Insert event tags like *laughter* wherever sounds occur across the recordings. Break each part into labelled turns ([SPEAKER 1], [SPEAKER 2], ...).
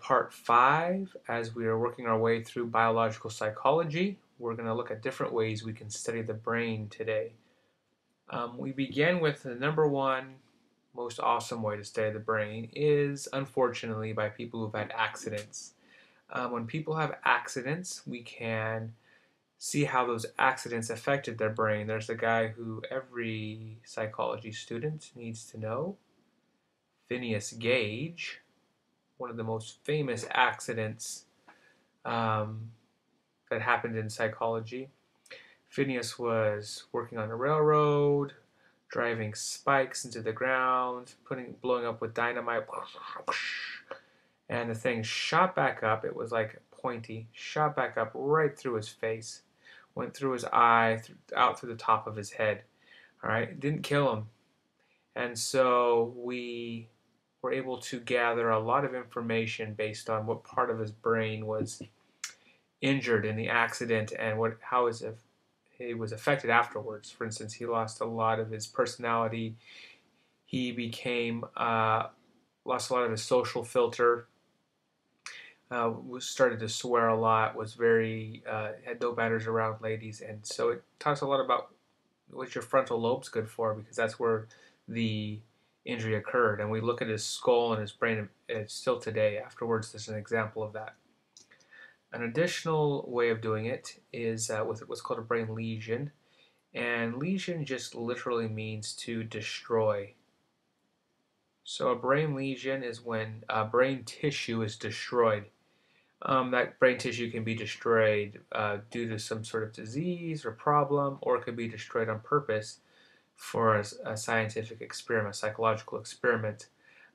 [SPEAKER 1] part five as we are working our way through biological psychology. We're going to look at different ways we can study the brain today. Um, we begin with the number one most awesome way to study the brain is unfortunately by people who've had accidents. Um, when people have accidents, we can see how those accidents affected their brain. There's a guy who every psychology student needs to know Phineas Gage, one of the most famous accidents um, that happened in psychology. Phineas was working on a railroad, driving spikes into the ground, putting blowing up with dynamite, and the thing shot back up. It was like pointy, shot back up right through his face, went through his eye, out through the top of his head. All right, didn't kill him, and so we were able to gather a lot of information based on what part of his brain was injured in the accident and what how if he was affected afterwards. For instance, he lost a lot of his personality. He became uh, lost a lot of his social filter. Uh, started to swear a lot. Was very uh, had no manners around ladies, and so it talks a lot about what your frontal lobe's good for because that's where the injury occurred. And we look at his skull and his brain, and still today. Afterwards, there's an example of that. An additional way of doing it is uh, with what's called a brain lesion. And lesion just literally means to destroy. So a brain lesion is when uh, brain tissue is destroyed. Um, that brain tissue can be destroyed uh, due to some sort of disease or problem, or it could be destroyed on purpose for a, a scientific experiment, psychological experiment.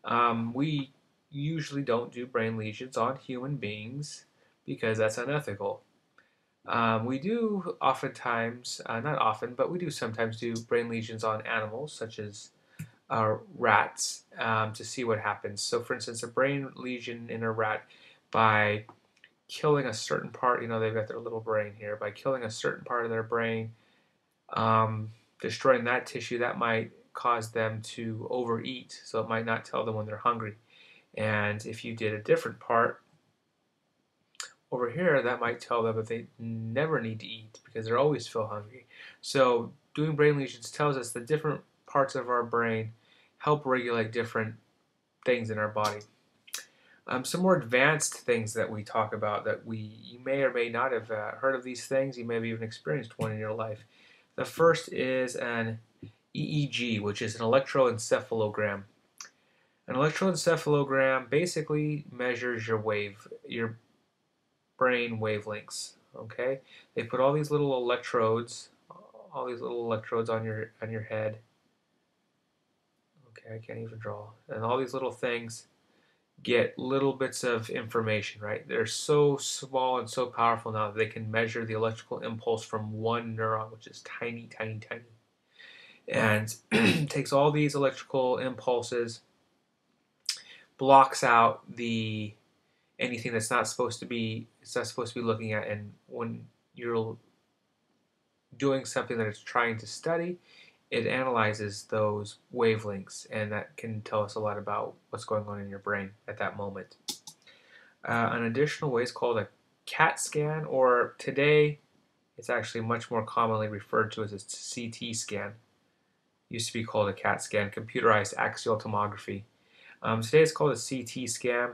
[SPEAKER 1] Um, we usually don't do brain lesions on human beings because that's unethical. Um, we do oftentimes, uh, not often, but we do sometimes do brain lesions on animals, such as uh, rats, um, to see what happens. So, for instance, a brain lesion in a rat by killing a certain part, you know, they've got their little brain here, by killing a certain part of their brain, um, destroying that tissue, that might cause them to overeat. So, it might not tell them when they're hungry. And if you did a different part, over here, that might tell them that they never need to eat because they always feel hungry. So doing brain lesions tells us that different parts of our brain help regulate different things in our body. Um, some more advanced things that we talk about that we you may or may not have uh, heard of these things. You may have even experienced one in your life. The first is an EEG, which is an electroencephalogram. An electroencephalogram basically measures your wave, your brain wavelengths. Okay, they put all these little electrodes, all these little electrodes on your on your head. Okay, I can't even draw, and all these little things get little bits of information. Right, they're so small and so powerful now that they can measure the electrical impulse from one neuron, which is tiny, tiny, tiny, and *clears throat* takes all these electrical impulses, blocks out the anything that's not supposed to be it's not supposed to be looking at and when you're doing something that it's trying to study it analyzes those wavelengths and that can tell us a lot about what's going on in your brain at that moment. Uh, an additional way is called a cat scan or today it's actually much more commonly referred to as a ct scan. Used to be called a cat scan computerized axial tomography. Um, today it's called a ct scan.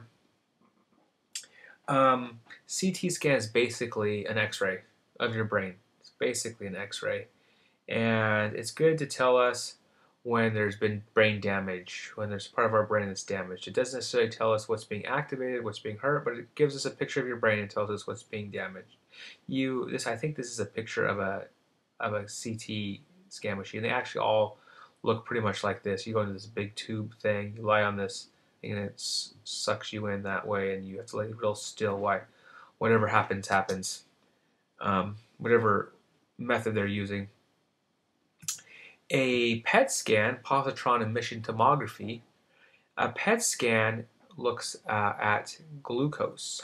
[SPEAKER 1] Um, CT scan is basically an X-ray of your brain. It's basically an X-ray, and it's good to tell us when there's been brain damage, when there's part of our brain that's damaged. It doesn't necessarily tell us what's being activated, what's being hurt, but it gives us a picture of your brain and tells us what's being damaged. You, this, I think, this is a picture of a of a CT scan machine. They actually all look pretty much like this. You go into this big tube thing, you lie on this and it sucks you in that way, and you have to lay real still. Why, whatever happens, happens. Um, whatever method they're using. A PET scan, positron emission tomography. A PET scan looks uh, at glucose.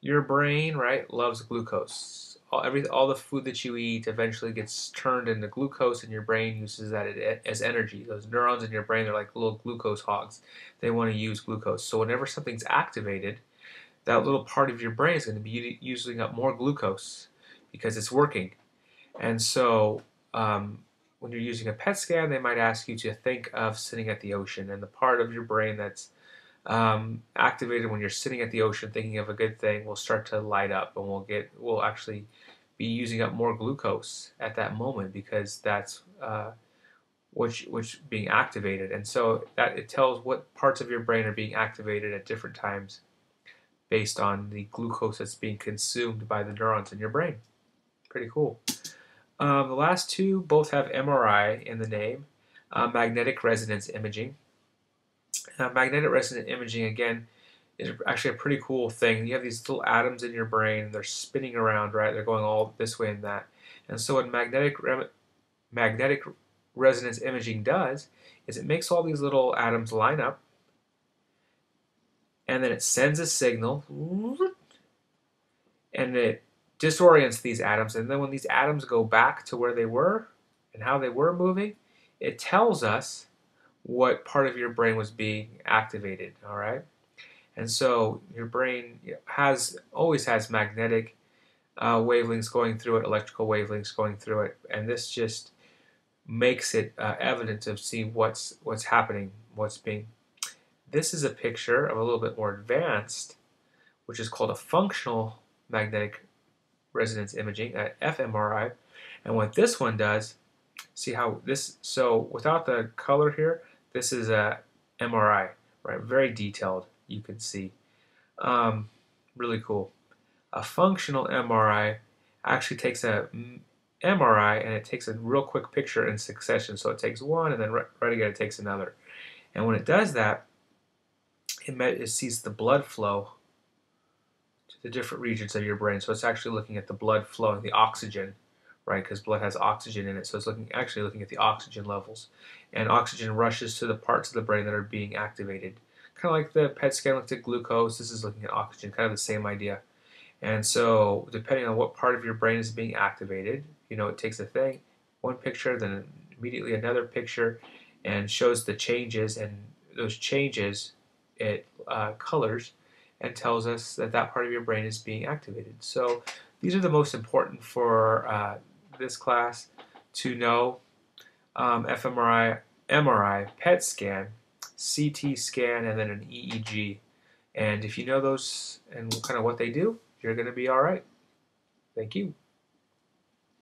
[SPEAKER 1] your brain, right, loves glucose. All, every, all the food that you eat eventually gets turned into glucose, and your brain uses that as energy. Those neurons in your brain are like little glucose hogs. They want to use glucose. So whenever something's activated, that little part of your brain is going to be using up more glucose because it's working. And so um, when you're using a PET scan, they might ask you to think of sitting at the ocean, and the part of your brain that's um, activated when you're sitting at the ocean thinking of a good thing will start to light up, and we'll get we'll actually be using up more glucose at that moment because that's uh, which which being activated, and so that it tells what parts of your brain are being activated at different times based on the glucose that's being consumed by the neurons in your brain. Pretty cool. Um, the last two both have MRI in the name, uh, magnetic resonance imaging. Uh, magnetic resonance imaging, again, is actually a pretty cool thing. You have these little atoms in your brain, they're spinning around, right? They're going all this way and that. And so what magnetic, re magnetic resonance imaging does is it makes all these little atoms line up and then it sends a signal and it disorients these atoms. And then when these atoms go back to where they were and how they were moving, it tells us what part of your brain was being activated. All right. And so your brain has always has magnetic uh, wavelengths going through it, electrical wavelengths going through it, and this just makes it uh, evident to see what's what's happening, what's being this is a picture of a little bit more advanced, which is called a functional magnetic resonance imaging, an fMRI. And what this one does, see how this, so without the color here, this is a MRI, right? Very detailed, you can see. Um, really cool. A functional MRI actually takes a MRI and it takes a real quick picture in succession. So it takes one and then right again it takes another. And when it does that, it, it sees the blood flow the different regions of your brain. So it's actually looking at the blood flow and the oxygen, right? Because blood has oxygen in it. So it's looking actually looking at the oxygen levels. And oxygen rushes to the parts of the brain that are being activated. Kind of like the PET scan looked at glucose, this is looking at oxygen, kind of the same idea. And so, depending on what part of your brain is being activated, you know, it takes a thing, one picture, then immediately another picture, and shows the changes. And those changes it uh, colors and tells us that that part of your brain is being activated. So these are the most important for uh, this class to know. Um, fMRI, MRI, PET scan, CT scan, and then an EEG. And if you know those and kind of what they do, you're going to be all right. Thank you.